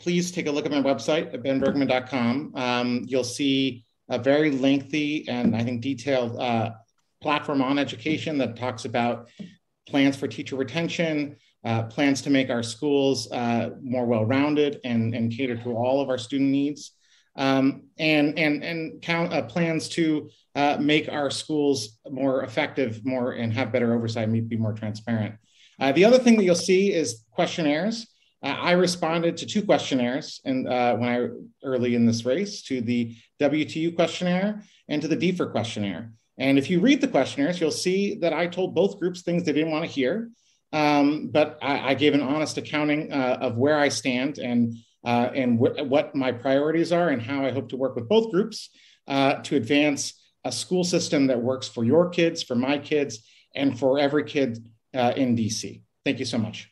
please take a look at my website at benbergmann.com. Um, you'll see a very lengthy and I think detailed uh, platform on education that talks about plans for teacher retention, uh, plans to make our schools uh, more well-rounded and, and cater to all of our student needs, um, and and and count uh, plans to uh, make our schools more effective, more and have better oversight, and be more transparent. Uh, the other thing that you'll see is questionnaires. Uh, I responded to two questionnaires and when I early in this race to the WTU questionnaire and to the DFER questionnaire. And if you read the questionnaires, you'll see that I told both groups things they didn't want to hear. Um, but I, I, gave an honest accounting uh, of where I stand and uh, and wh- what my priorities are and how I hope to work with both groups uh, to advance a school system that works for your kids, for my kids, and for every kid uh, in DC. Thank you so much.